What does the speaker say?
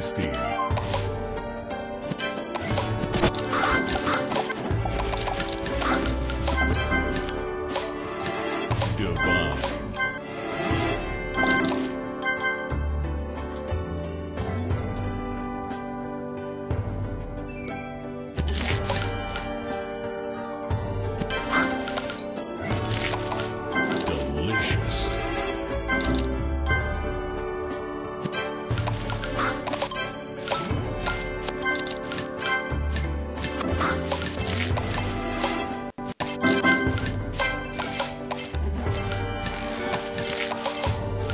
tasty.